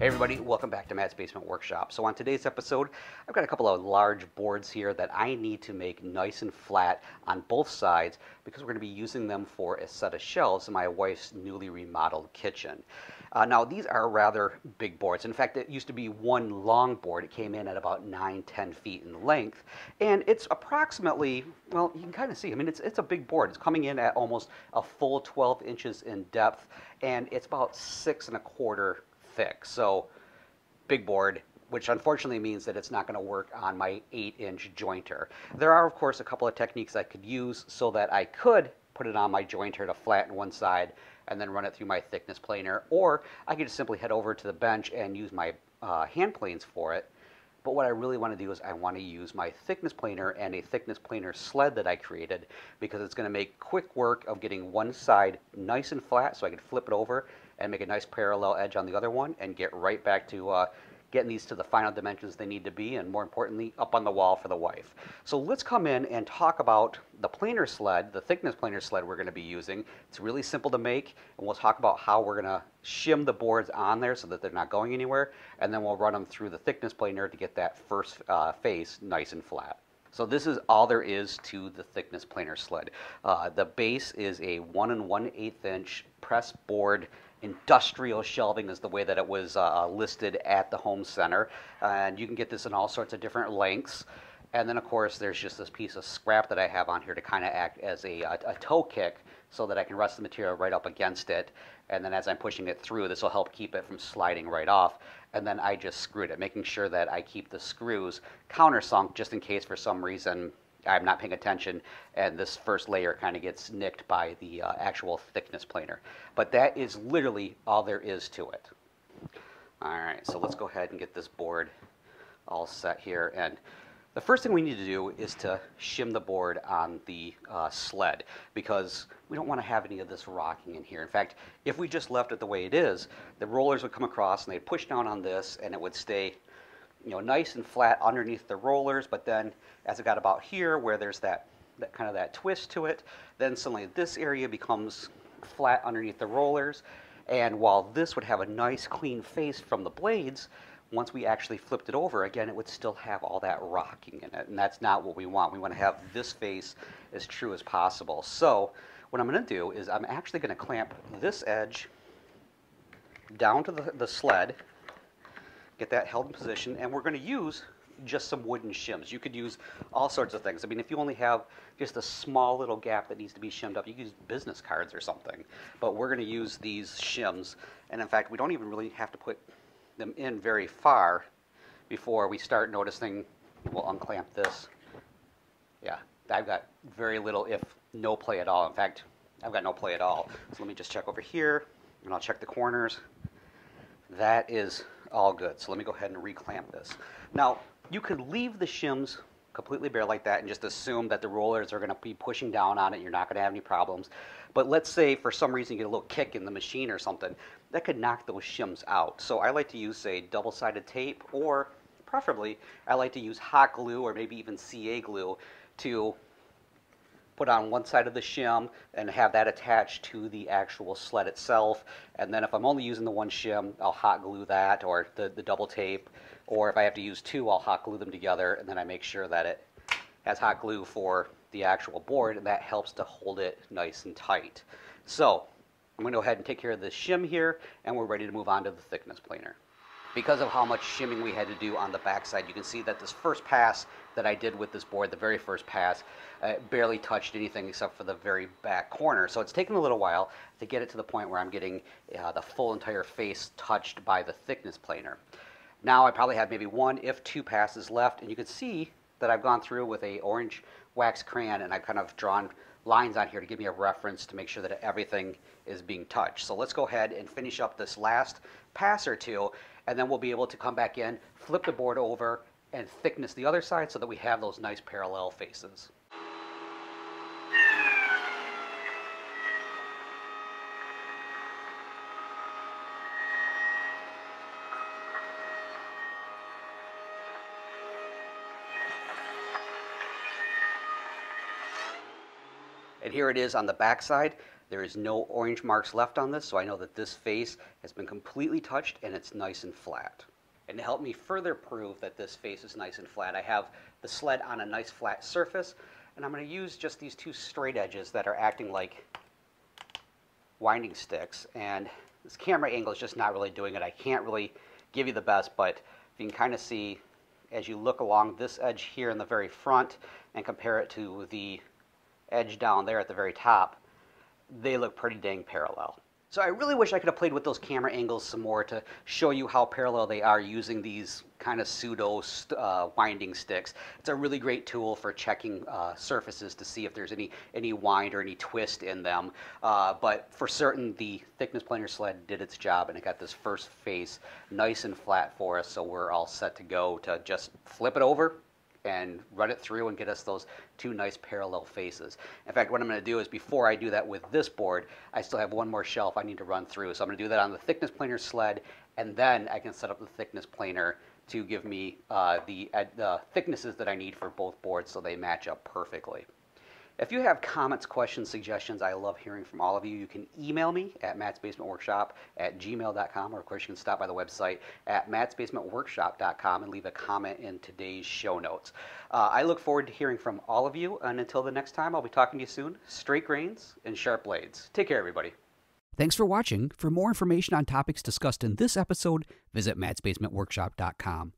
Hey everybody, welcome back to Matt's Basement Workshop. So on today's episode, I've got a couple of large boards here that I need to make nice and flat on both sides because we're going to be using them for a set of shelves in my wife's newly remodeled kitchen. Uh, now these are rather big boards. In fact, it used to be one long board. It came in at about 9, 10 feet in length. And it's approximately, well, you can kind of see, I mean, it's, it's a big board. It's coming in at almost a full 12 inches in depth and it's about six and a quarter thick. So big board, which unfortunately means that it's not going to work on my 8-inch jointer. There are, of course, a couple of techniques I could use so that I could put it on my jointer to flatten one side and then run it through my thickness planer, or I could just simply head over to the bench and use my uh, hand planes for it. But what I really want to do is I want to use my thickness planer and a thickness planer sled that I created because it's going to make quick work of getting one side nice and flat so I can flip it over and make a nice parallel edge on the other one and get right back to uh, getting these to the final dimensions they need to be and more importantly up on the wall for the wife. So let's come in and talk about the planer sled, the thickness planer sled we're going to be using. It's really simple to make and we'll talk about how we're going to shim the boards on there so that they're not going anywhere and then we'll run them through the thickness planer to get that first uh, face nice and flat. So this is all there is to the thickness planer sled. Uh, the base is a 1 and 1 8 inch press board industrial shelving is the way that it was uh, listed at the home center. And you can get this in all sorts of different lengths. And then, of course, there's just this piece of scrap that I have on here to kind of act as a, a, a, toe kick so that I can rest the material right up against it. And then as I'm pushing it through, this will help keep it from sliding right off. And then I just screwed it, making sure that I keep the screws countersunk just in case for some reason I'm not paying attention, and this first layer kind of gets nicked by the uh, actual thickness planer. But that is literally all there is to it. All right, so let's go ahead and get this board all set here. And the first thing we need to do is to shim the board on the uh, sled because we don't want to have any of this rocking in here. In fact, if we just left it the way it is, the rollers would come across and they'd push down on this and it would stay you know, nice and flat underneath the rollers, but then as it got about here where there's that, that kind of that twist to it, then suddenly this area becomes flat underneath the rollers. And while this would have a nice clean face from the blades, once we actually flipped it over, again, it would still have all that rocking in it. And that's not what we want. We want to have this face as true as possible. So what I'm going to do is I'm actually going to clamp this edge down to the, the sled get that held in position, and we're going to use just some wooden shims. You could use all sorts of things. I mean, if you only have just a small little gap that needs to be shimmed up, you use business cards or something. But we're going to use these shims, and in fact, we don't even really have to put them in very far before we start noticing. We'll unclamp this. Yeah, I've got very little, if no play at all. In fact, I've got no play at all. So let me just check over here, and I'll check the corners. That is all good. So let me go ahead and reclamp this. Now, you could leave the shims completely bare like that and just assume that the rollers are going to be pushing down on it. You're not going to have any problems. But let's say for some reason you get a little kick in the machine or something, that could knock those shims out. So I like to use, say, double-sided tape or preferably I like to use hot glue or maybe even CA glue to put on one side of the shim and have that attached to the actual sled itself. And then if I'm only using the one shim, I'll hot glue that or the, the double tape. Or if I have to use two, I'll hot glue them together and then I make sure that it has hot glue for the actual board and that helps to hold it nice and tight. So I'm going to go ahead and take care of this shim here and we're ready to move on to the thickness planer because of how much shimming we had to do on the backside, you can see that this first pass that I did with this board, the very first pass, uh, barely touched anything except for the very back corner. So it's taken a little while to get it to the point where I'm getting uh, the full entire face touched by the thickness planer. Now I probably have maybe one, if two passes left, and you can see that I've gone through with a orange wax crayon and I've kind of drawn lines on here to give me a reference to make sure that everything is being touched. So let's go ahead and finish up this last pass or two and then we'll be able to come back in, flip the board over, and thickness the other side so that we have those nice parallel faces. And here it is on the backside. There is no orange marks left on this, so I know that this face has been completely touched and it's nice and flat. And to help me further prove that this face is nice and flat, I have the sled on a nice flat surface, and I'm going to use just these two straight edges that are acting like winding sticks. And this camera angle is just not really doing it. I can't really give you the best, but you can kind of see as you look along this edge here in the very front and compare it to the edge down there at the very top, they look pretty dang parallel. So I really wish I could have played with those camera angles some more to show you how parallel they are using these kind of pseudo uh, winding sticks. It's a really great tool for checking uh, surfaces to see if there's any, any wind or any twist in them. Uh, but for certain, the thickness planer sled did its job and it got this first face nice and flat for us. So we're all set to go to just flip it over, and run it through and get us those two nice parallel faces. In fact, what I'm going to do is before I do that with this board, I still have one more shelf I need to run through. So I'm going to do that on the thickness planer sled, and then I can set up the thickness planer to give me uh, the, uh, the thicknesses that I need for both boards so they match up perfectly. If you have comments, questions, suggestions, I love hearing from all of you. You can email me at mattsbasementworkshop at gmail.com, or of course, you can stop by the website at mattsbasementworkshop.com and leave a comment in today's show notes. Uh, I look forward to hearing from all of you, and until the next time, I'll be talking to you soon. Straight grains and sharp blades. Take care, everybody. Thanks for watching. For more information on topics discussed in this episode, visit mattsbasementworkshop.com.